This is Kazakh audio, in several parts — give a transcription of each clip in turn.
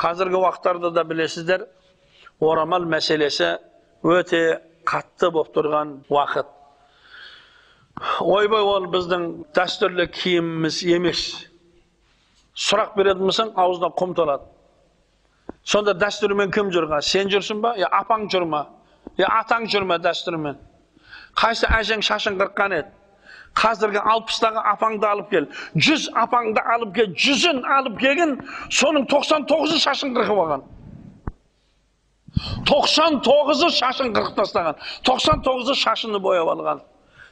қазіргі уақыттарда да білесіздер орамал мәселесі өте қатты болып тұрған уақыт ойбай ол біздің дәстүрлі киіміміз емес. Сұрақ беретін болсаң аузына құм толады. Сонда дәстүрмен кім жүр сен жүрсің ба? Я апаң жүр ма? Я атаң жүр ма дәстүрмен? Қайсы әжең шашын қырыққан еді? Қазіргі алпыстағы апаңды алып кел. Жүз апаңды алып кел. Жүзін алып келгін соның тоқсан тоғызы шашын қырқып алған. Тоқсан тоғызы шашын қырқып тастаған. Тоқсан тоғызы шашыны бояп алған.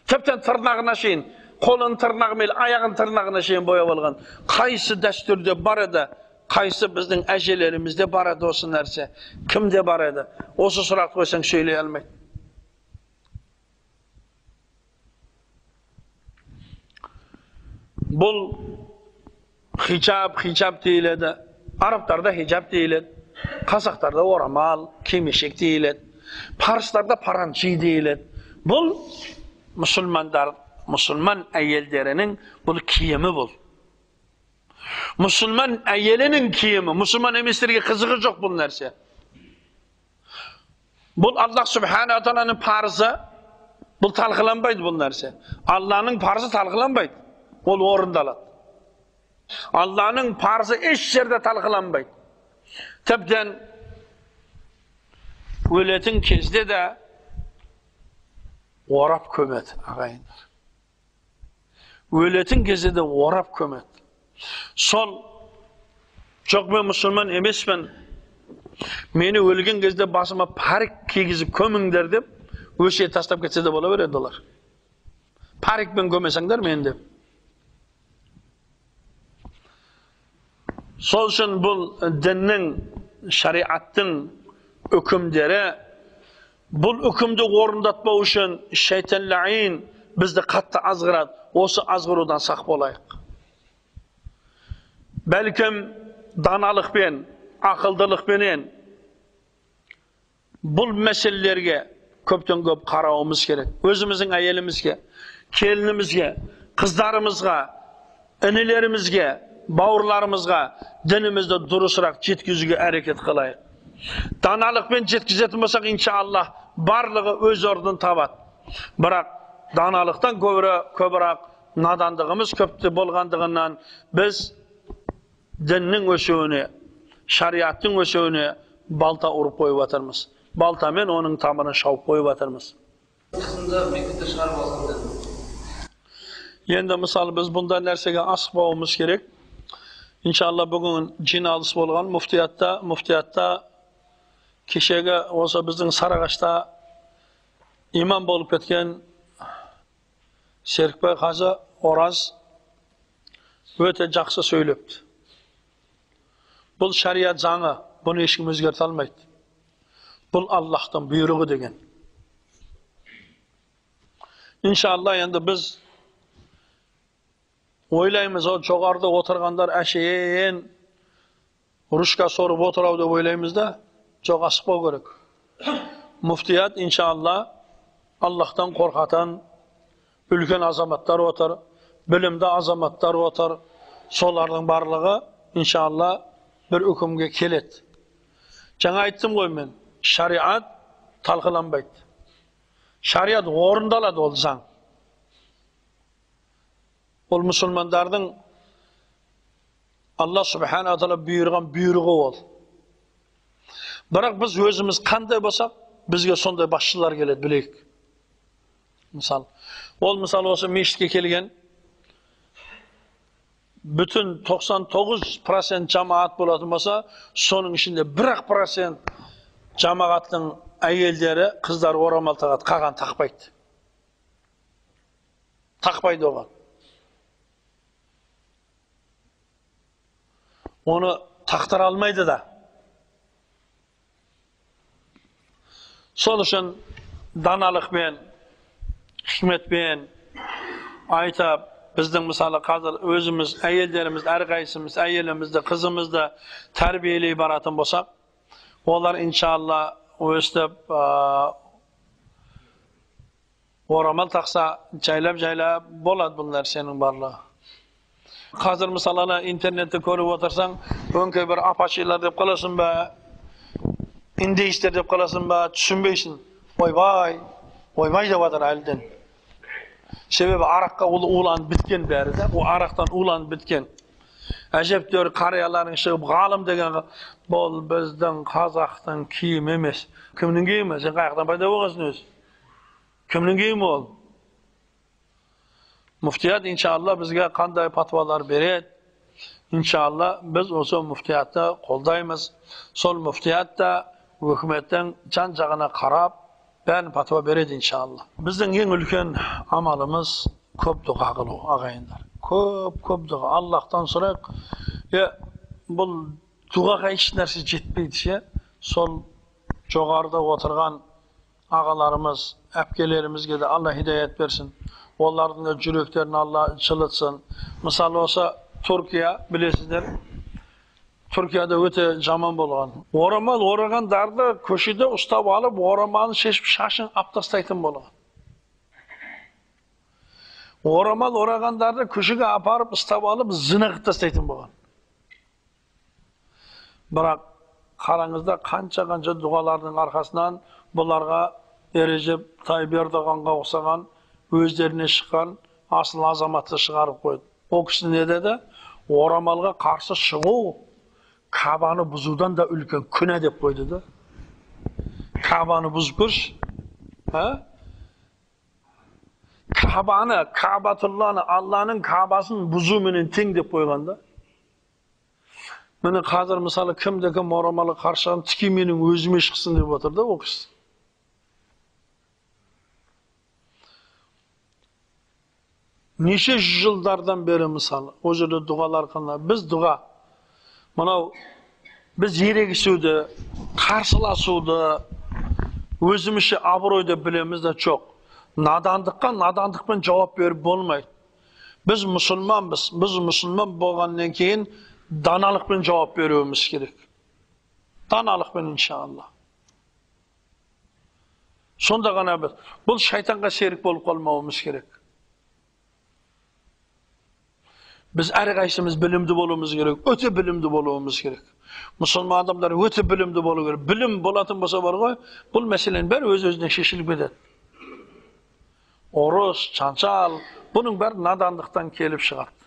Тіптен тырнағына шейін қолын тырнағы мен аяғын тырнағына шейін бояп алған. Қайсы дәстүрде бар еді қайсы біздің әжелерімізде бар еді осы нәрсе? Кімде бар еді? Осы сұрақты қойсаң сөйлей алмайды бұл хижаб хижаб дейіледі арабтарда хижаб дейіледі қазақтарда орамал кимешек дейіледі парыстарда паранчи дейіледі бұл мұсылмандар мұсылман әйелдерінің бұл киімі бұл мұсылман әйелінің киімі мұсылман еместерге қызығы жоқ бұл нәрсе бұл аллах субхана тағаланың парызы бұл талқыланбайды бұл нәрсе алланың парызы талқыланбайды ол орындалады алланың парызы еш жерде талқыланбайды тіптен өлетін кезде де орап көмеді ағайындар өлетін кезде де орап көмеді сол жоқ мен мұсылман емеспін мені өлген кезде басыма парик кигізіп көміңдер деп өсиет тастап кетсе де бола береді олар парикпен көмесеңдер мені деп сол үшін бұл діннің шариғаттың үкімдері бұл үкімді орындатпау үшін шайтан бізді қатты азғырады. Осы азғырудан сақ болайық. Бәлкім даналықпен ақылдылықпенен бұл мәселелерге көптен көп қарауымыз керек. Өзіміздің әйелімізге келінімізге қыздарымызға інілерімізге бауырларымызға дінімізді дұрысырақ жеткізуге әрекет қылайық. Даналықпен жеткізетін болсақ иншаллах барлығы өз орнын табады. Бірақ даналықтан көбірек көбірек надандығымыз көпті болғандығынан біз діннің өсуіне шариаттың өсуіне балта ұрып қойып жатырмыз. Балтамен оның тамырын шауып қойып жатырмыз. Енді мысалы біз бұндай нәрсеге асықпауымыз керек. Иншалла бүгін жиналыс болған муфтиятта муфтиятта кешегі осы біздің сарыағашта имам болып кеткен серікбай қажы ораз өте жақсы сөйлепті бұл шариат заңы бұны ешкім өзгерте алмайды бұл аллахтың бұйрығы деген иншалла енді біз ойлаймыз ол жоғарыда отырғандар әшейін ручка сорып отыр ау деп ойлаймыз да жоқ асықпау керек муфтият иншалла аллахтан қорқатын үлкен азаматтар отыр білімді азаматтар отыр солардың барлығы иншалла бір үкімге келеді жаңа айттым ғой мен шариат талқыланбайды шариат орындалады ол заң ол мұсылмандардың алла субхана тағала бұйырған бұйрығы ол бірақ біз өзіміз қандай болсақ бізге сондай басшылар келеді білейік мысалы ол мысалы осы мешітке келген бүтін 99 процент жамағат болатын болса соның ішінде бір ақ процент жамағаттың әйелдері қыздар орамал тағады қалған тақпайды тақпайды оған оны тақтыра алмайды да сол үшін даналықпен хикметпен айтып біздің мысалы қазір өзіміз әйелдеріміз әрқайсымыз әйелімізді қызымызды тәрбиелей баратын болсақ олар иншалла өстіп орамал тақса жайлап жайлап болады бұл нәрсенің барлығы қазір мысалы ана интернетте көріп отырсаң Önkö bir apaçiler dep kalasın ba, indeistler dep kalasın ba, düşünbeysin. Oybay, oybay da vadar elden. Sebebi arakka ulu ulan bitken beri de, o araktan ulan bitken. Acep diyor karayaların çıkıp galım degen bol bizden Kazak'tan kim emes. Kimnin giyimi? Sen kayaktan payda boğazın öz. Kimnin giyimi ol? Inşallah bizge kanday patvalar beret. İnşallah biz olsa muftiyatta qoldaymiz. Sol muftiyat da hükümetten can jagına qarab ben patva bered inşallah. Bizden en ulkan amalımız köp dua kılуу agayınlar. Köp köp dua Allah'tan sonra ya bu duaga hiç narsa jetpeydi ya. Sol jogarda oturgan ağalarımız, äpkelerimizge de Allah hidayet versin. Onların da yüreklerini Allah çılıtsın. Misal olsa Türkiye bilesizler. Türkiye'de öte zaman bolgan. Oramal oragan darda köşede ustab alıp oramalını şeşip şaşın aptastaytın bolgan. Oramal oragan darda köşege aparıp ustab alıp zina qıtastaytın bolgan. Birak qarаңызda qancha qancha dualarning arkasından bularga Recep Tayyip Erdoğan'a oxşagan özlerine çıkan asıl azamatı çıkarıp koydu. O kişi ne dedi? Oramalga karşı çıguu Kaba'nı buzudan da ülken küne dep koydu da. Kaba'nı buzkuş. Ha? Kaba'nı, Kabatullah'ını, Allah'ın Kaba'sının buzu menen teң dep koyganda. Mene hazır misalı kimdeki moramalı karşılan tiki menin özüme çıksın dep otur da o kişi. Neçe yıllardan beri misal, o жерде dualar kılınlar. Biz dua, mana biz yerегişуді, karşılaşуды, özümüşü abroyda bilemiz de çok. Nadandıkka nadandıkpan cevap verip bolmaydı. Biz musulmanbız. Biz musulman bolgandan keyin danalıkpan cevap vermemiz gerek. Danalıkpan inşallah. Sonda gana biz. Bu şeytanга serik bolup kalmamamız gerek. Her kaysımız bilimli bolumuz gerek. Öte bilimli bolumuz gerek. Musulman adamlar öte bilimli bolu gerek. Bilim bolatın bolsa var goy, bu meselenin beri öz özüne şişilip eder. Orus, çançal, bunun beri nadanlıktan kelip çıkarttı.